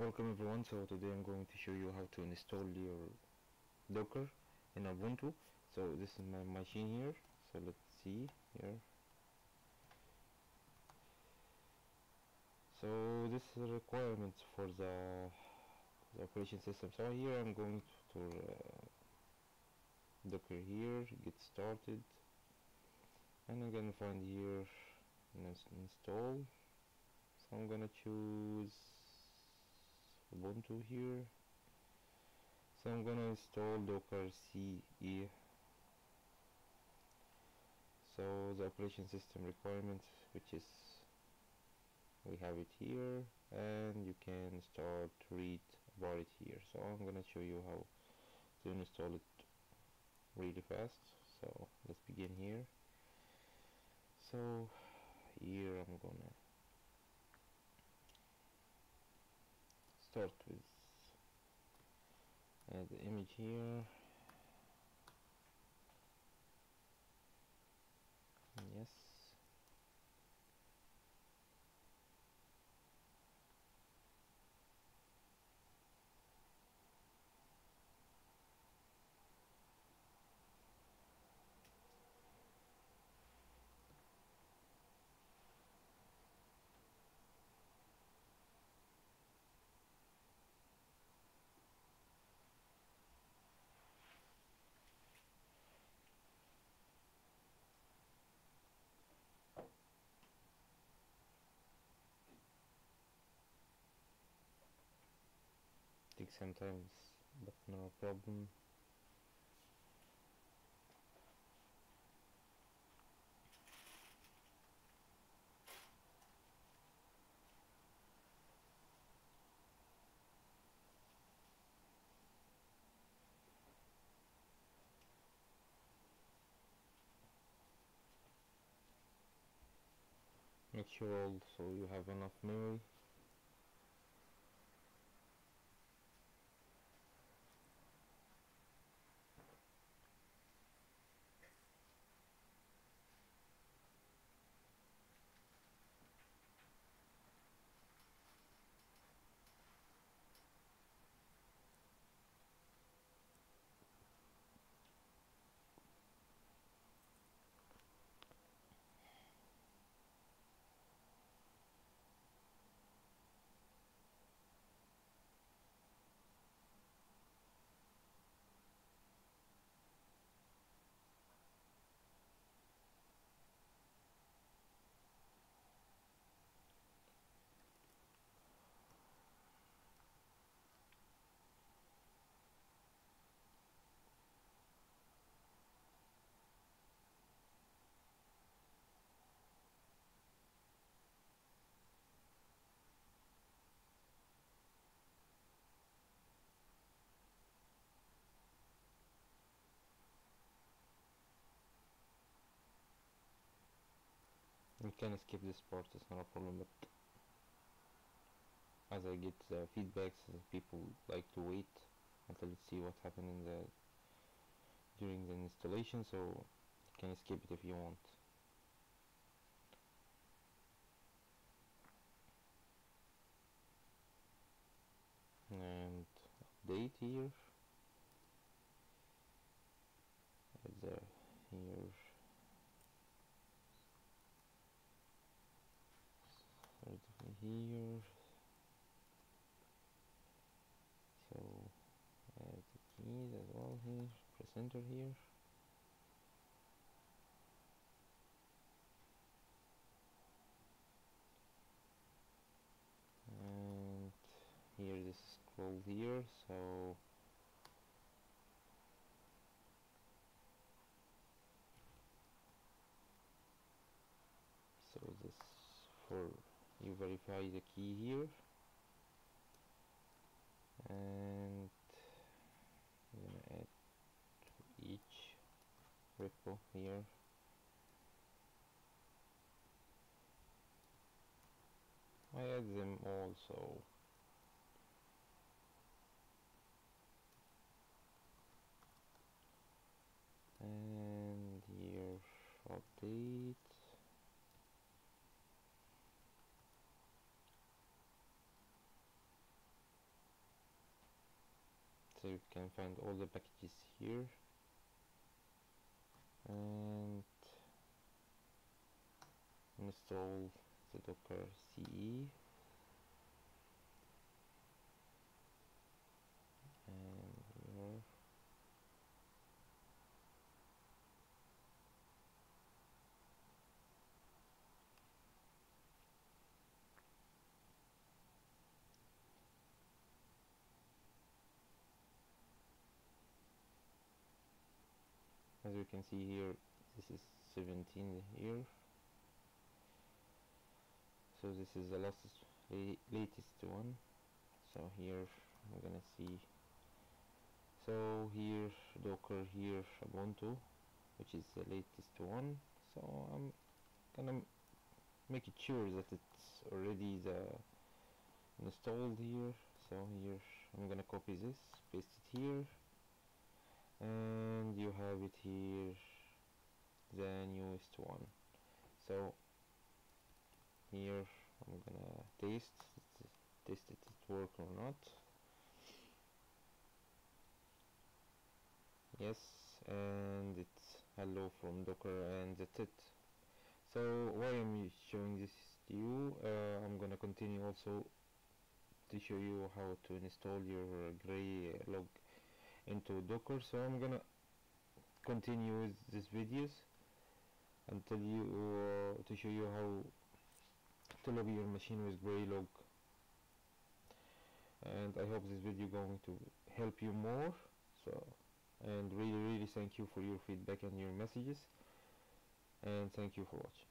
Welcome everyone, so today I'm going to show you how to install your Docker in Ubuntu. So this is my machine here, so let's see here. So this is a requirement for the, the operation system. So here I'm going to uh, Docker here, get started, and I'm gonna find here install. So I'm gonna choose Ubuntu here. So I'm gonna install docker CE so the operation system requirements which is we have it here and you can start read about it here. So I'm gonna show you how to install it really fast. So let's begin here. So here I'm gonna start with add the image here sometimes but no problem make sure also you have enough memory you can skip this part it's not a problem but as I get the feedbacks people like to wait until see what happened in the during the installation so you can skip it if you want. And update here. There here here. So add the keys as well here press enter here. And here this is scroll here so this for you verify the key here. And I'm gonna add to each repo here. I add them also and here update you can find all the packages here. And install the docker CE you can see here this is 17 here. So this is the latest latest one. So here I'm gonna see so here docker here ubuntu which is the latest one. So I'm gonna make it sure that it's already the installed here. So here I'm gonna copy this paste it here and you have it here. The newest one. So here I'm gonna taste test it it work or not. Yes and it's hello from docker and that's it. So why I'm showing this to you uh, I'm gonna continue also to show you how to install your gray log into docker so I'm gonna continue with these videos and tell you uh, to show you how to log your machine with Graylog and I hope this video going to help you more so and really really thank you for your feedback and your messages and thank you for watching